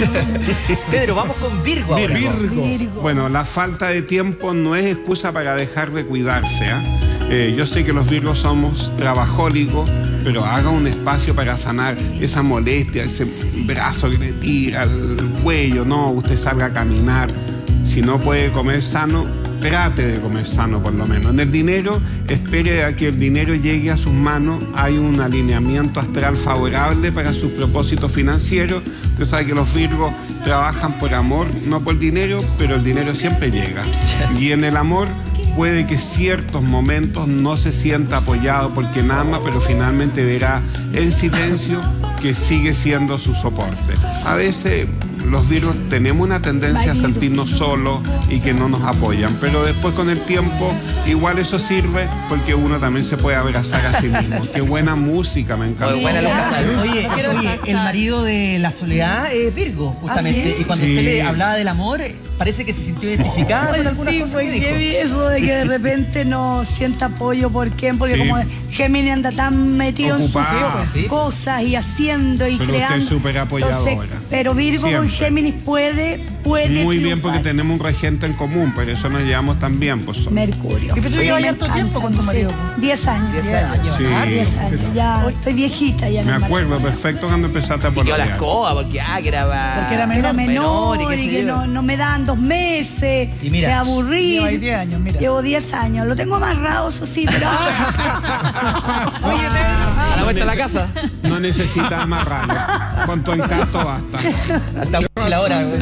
Pedro, vamos con Virgo ahora. Virgo. Virgo. Bueno, la falta de tiempo no es excusa para dejar de cuidarse. ¿ah? Eh, yo sé que los Virgos somos trabajólicos, pero haga un espacio para sanar esa molestia, ese brazo que le tira, el cuello. No, usted salga a caminar. Si no puede comer sano, trate de comer sano por lo menos. En el dinero, espere a que el dinero llegue a sus manos. Hay un alineamiento astral favorable para sus propósitos financieros. Usted sabe que los Virgos trabajan por amor, no por dinero, pero el dinero siempre llega. Y en el amor puede que ciertos momentos no se sienta apoyado por quien ama, pero finalmente verá en silencio que sigue siendo su soporte. A veces los virus tenemos una tendencia a sentirnos solos y que no nos apoyan, pero después con el tiempo igual eso sirve porque uno también se puede abrazar a sí mismo. Qué buena música, me encanta. Muy buena. Oye, oye, el marido de la soledad es Virgo, justamente. ¿sí? Y cuando Sí. usted le hablaba del amor, parece que se sintió identificada con algunas sí, cosas pues, que dijo. eso de que de repente no sienta apoyo por quién, porque Sí. como Gemini anda tan metido en sus Sí. cosas y haciendo y Pero usted creando. es súper apoyadora. Entonces, pero Virgo. Géminis puede, puede Muy bien porque triunfar. tenemos un regente en común, pero eso nos llevamos tan bien. Pues, Mercurio. Y pero tú Oye, llevas harto tiempo con tu sí. marido. Diez años. Diez años. Sí. Ah, diez años. Ya estoy viejita ya. me acuerdo perfecto cuando empezaste a Y quedó la escoba, porque, ah, que era, Porque era Era menor, y qué sé y que yo. no, no me daban dos meses. Y mira, se aburrí. lleva ahí 10 años, mira. Llevo 10 años. Lo tengo amarrado, eso sí, pero. A la vuelta a la casa. No necesitas amarrarlo. Con tu encanto basta. Hasta la hora. güey.